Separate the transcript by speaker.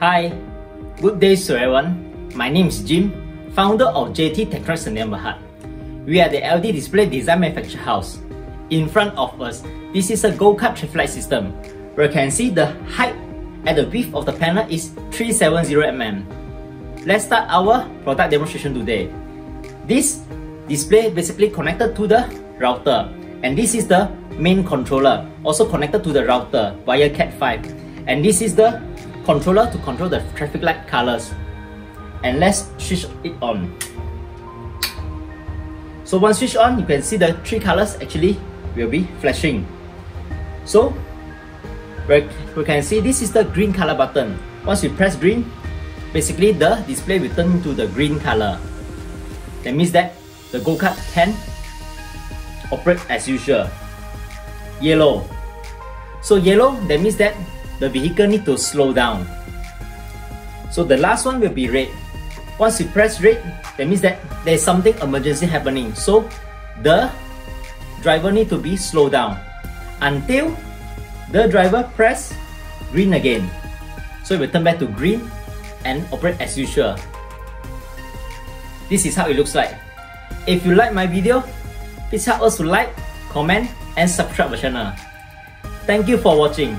Speaker 1: Hi, good day to everyone. My name is Jim, founder of JT Sdn Bhd. We are the LED display design Manufacture house. In front of us, this is a go-kart traffic system, where you can see the height and the width of the panel is 370mm. Let's start our product demonstration today. This display basically connected to the router, and this is the main controller, also connected to the router via Cat5. And this is the controller to control the traffic light colors. And let's switch it on. So once switch on, you can see the three colors actually will be flashing. So we can see this is the green color button. Once you press green, basically the display will turn to the green color. That means that the go-kart can operate as usual. Yellow. So yellow, that means that the vehicle need to slow down. So the last one will be red. Once you press red, that means that there is something emergency happening. So the driver need to be slow down until the driver press green again. So it will turn back to green and operate as usual. This is how it looks like. If you like my video, please help us to like, comment and subscribe our channel. Thank you for watching